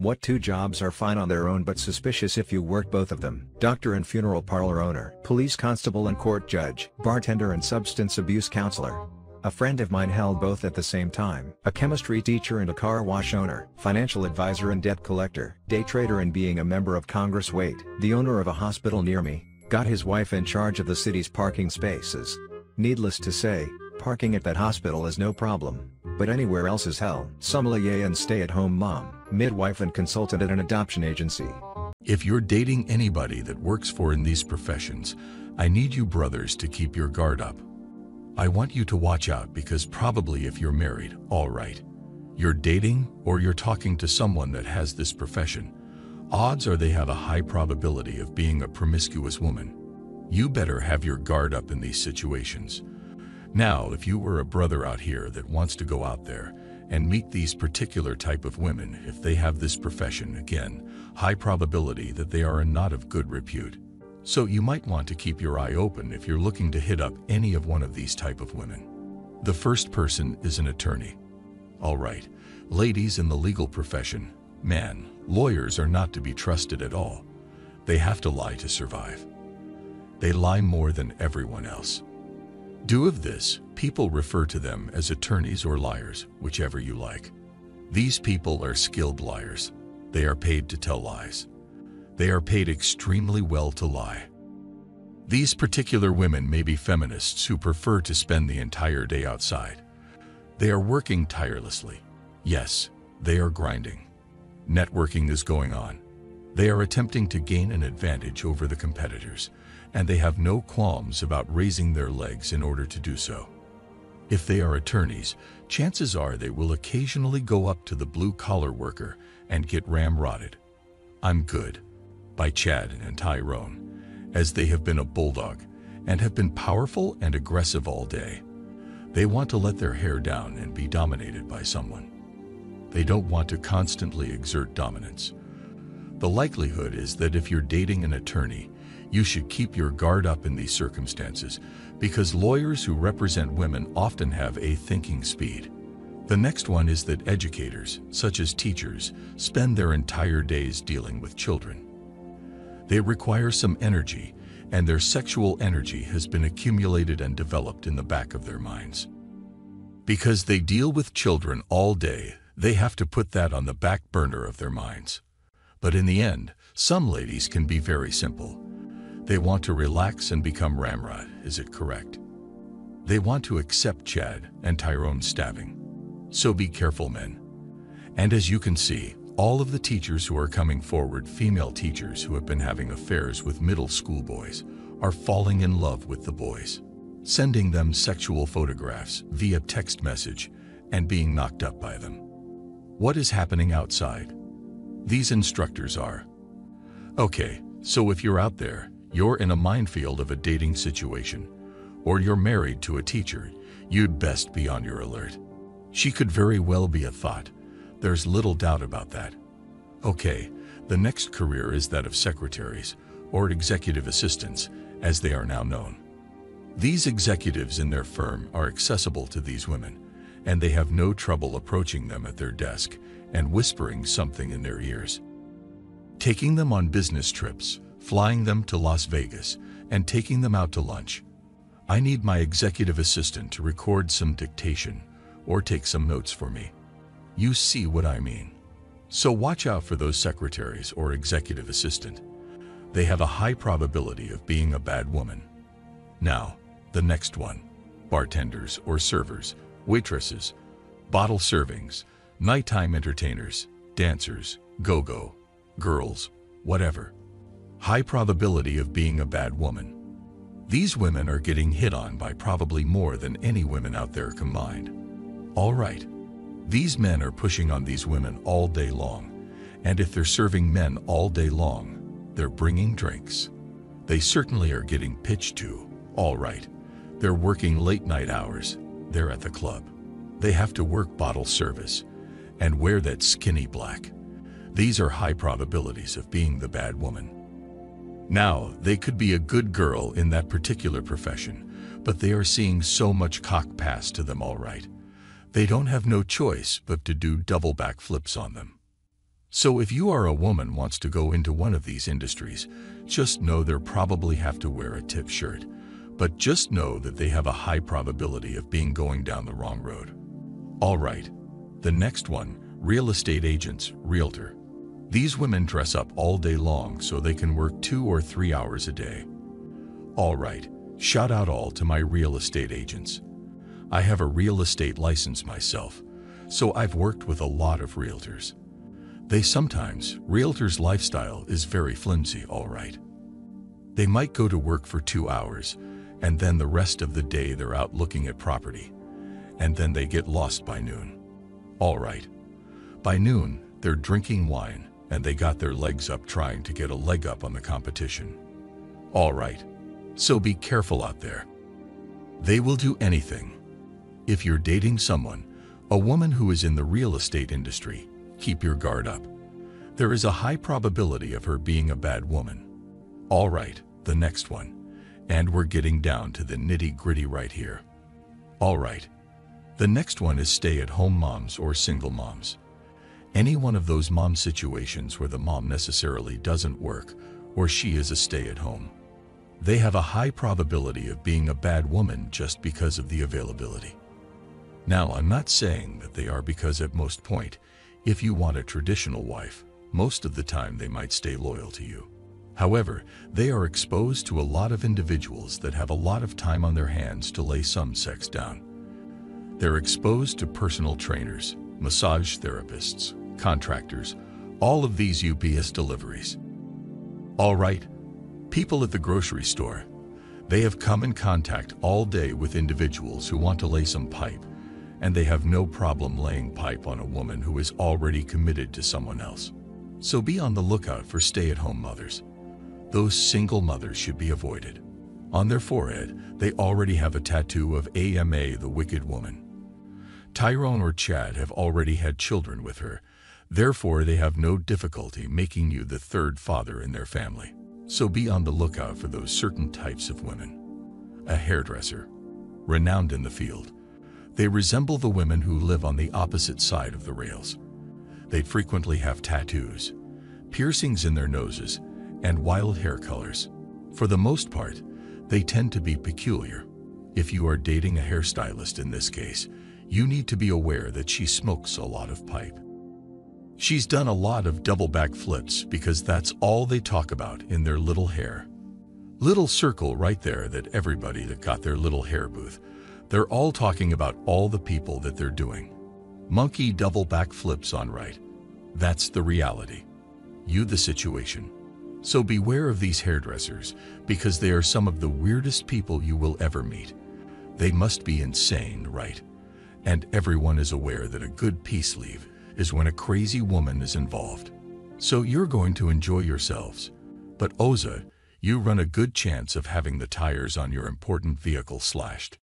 What two jobs are fine on their own but suspicious if you work both of them? Doctor and funeral parlor owner, police constable and court judge, bartender and substance abuse counselor. A friend of mine held both at the same time. A chemistry teacher and a car wash owner, financial advisor and debt collector, day trader and being a member of Congress wait. The owner of a hospital near me, got his wife in charge of the city's parking spaces. Needless to say, parking at that hospital is no problem, but anywhere else is hell. Sommelier and stay-at-home mom, midwife and consultant at an adoption agency. If you're dating anybody that works for in these professions, I need you brothers to keep your guard up. I want you to watch out because probably if you're married, all right, you're dating or you're talking to someone that has this profession, odds are they have a high probability of being a promiscuous woman. You better have your guard up in these situations. Now, if you were a brother out here that wants to go out there and meet these particular type of women, if they have this profession, again, high probability that they are not of good repute. So you might want to keep your eye open if you're looking to hit up any of one of these type of women. The first person is an attorney. All right, ladies in the legal profession, man, lawyers are not to be trusted at all. They have to lie to survive. They lie more than everyone else. Due of this, people refer to them as attorneys or liars, whichever you like. These people are skilled liars. They are paid to tell lies. They are paid extremely well to lie. These particular women may be feminists who prefer to spend the entire day outside. They are working tirelessly. Yes, they are grinding. Networking is going on. They are attempting to gain an advantage over the competitors, and they have no qualms about raising their legs in order to do so. If they are attorneys, chances are they will occasionally go up to the blue-collar worker and get ramrodded. I'm good by Chad and Tyrone, as they have been a bulldog and have been powerful and aggressive all day. They want to let their hair down and be dominated by someone. They don't want to constantly exert dominance. The likelihood is that if you're dating an attorney, you should keep your guard up in these circumstances because lawyers who represent women often have a thinking speed. The next one is that educators, such as teachers, spend their entire days dealing with children. They require some energy, and their sexual energy has been accumulated and developed in the back of their minds. Because they deal with children all day, they have to put that on the back burner of their minds. But in the end, some ladies can be very simple. They want to relax and become Ramrod, is it correct? They want to accept Chad and Tyrone stabbing. So be careful, men. And as you can see, all of the teachers who are coming forward, female teachers who have been having affairs with middle school boys, are falling in love with the boys, sending them sexual photographs via text message and being knocked up by them. What is happening outside? These instructors are. Okay, so if you're out there, you're in a minefield of a dating situation, or you're married to a teacher, you'd best be on your alert. She could very well be a thought, there's little doubt about that. Okay, the next career is that of secretaries, or executive assistants, as they are now known. These executives in their firm are accessible to these women, and they have no trouble approaching them at their desk and whispering something in their ears. Taking them on business trips, flying them to Las Vegas, and taking them out to lunch. I need my executive assistant to record some dictation or take some notes for me. You see what I mean. So watch out for those secretaries or executive assistant. They have a high probability of being a bad woman. Now, the next one. Bartenders or servers, waitresses, bottle servings, nighttime entertainers, dancers, go-go, girls, whatever. High probability of being a bad woman. These women are getting hit on by probably more than any women out there combined. All right, these men are pushing on these women all day long, and if they're serving men all day long, they're bringing drinks. They certainly are getting pitched to, all right. They're working late night hours, they're at the club. They have to work bottle service and wear that skinny black. These are high probabilities of being the bad woman. Now, they could be a good girl in that particular profession, but they are seeing so much cock pass to them all right. They don't have no choice but to do double back flips on them. So if you are a woman wants to go into one of these industries, just know they'll probably have to wear a tip shirt. But just know that they have a high probability of being going down the wrong road. All right. The next one, real estate agents, realtor. These women dress up all day long so they can work two or three hours a day. All right. Shout out all to my real estate agents. I have a real estate license myself, so I've worked with a lot of realtors. They sometimes, realtors' lifestyle is very flimsy, all right. They might go to work for two hours, and then the rest of the day they're out looking at property, and then they get lost by noon. All right. By noon, they're drinking wine, and they got their legs up trying to get a leg up on the competition. All right. So be careful out there. They will do anything. If you're dating someone, a woman who is in the real estate industry, keep your guard up. There is a high probability of her being a bad woman. All right, the next one. And we're getting down to the nitty-gritty right here. All right. The next one is stay-at-home moms or single moms. Any one of those mom situations where the mom necessarily doesn't work or she is a stay-at-home. They have a high probability of being a bad woman just because of the availability. Now, I'm not saying that they are because at most point, if you want a traditional wife, most of the time they might stay loyal to you. However, they are exposed to a lot of individuals that have a lot of time on their hands to lay some sex down. They're exposed to personal trainers, massage therapists, contractors, all of these UPS deliveries. All right, people at the grocery store, they have come in contact all day with individuals who want to lay some pipe and they have no problem laying pipe on a woman who is already committed to someone else. So be on the lookout for stay-at-home mothers. Those single mothers should be avoided. On their forehead, they already have a tattoo of AMA, the wicked woman. Tyrone or Chad have already had children with her, therefore they have no difficulty making you the third father in their family. So be on the lookout for those certain types of women. A hairdresser, renowned in the field, they resemble the women who live on the opposite side of the rails. They frequently have tattoos, piercings in their noses, and wild hair colors. For the most part, they tend to be peculiar. If you are dating a hairstylist in this case, you need to be aware that she smokes a lot of pipe. She's done a lot of double back flips because that's all they talk about in their little hair. Little circle right there that everybody that got their little hair booth they're all talking about all the people that they're doing. Monkey double back flips on right. That's the reality. You the situation. So beware of these hairdressers because they are some of the weirdest people you will ever meet. They must be insane, right? And everyone is aware that a good peace leave is when a crazy woman is involved. So you're going to enjoy yourselves. But Oza, you run a good chance of having the tires on your important vehicle slashed.